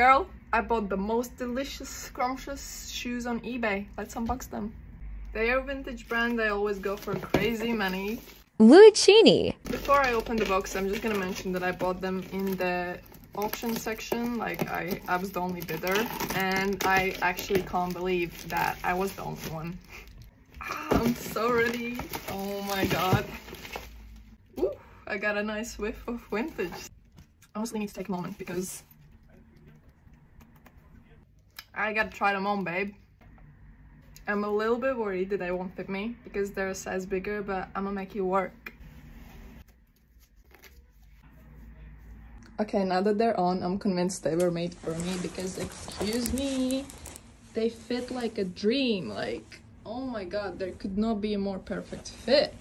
Girl, I bought the most delicious, scrumptious shoes on eBay. Let's unbox them. They are vintage brand, I always go for crazy money. Luichiny. Before I open the box, I'm just gonna mention that I bought them in the auction section, like I, I was the only bidder, and I actually can't believe that I was the only one. Ah, I'm so ready. Oh my god. Ooh, I got a nice whiff of vintage. I honestly need to take a moment because I gotta try them on, babe. I'm a little bit worried that they won't fit me because they're a size bigger, but I'm gonna make it work. Okay, now that they're on, I'm convinced they were made for me because, excuse me, they fit like a dream. Like, oh my god, there could not be a more perfect fit.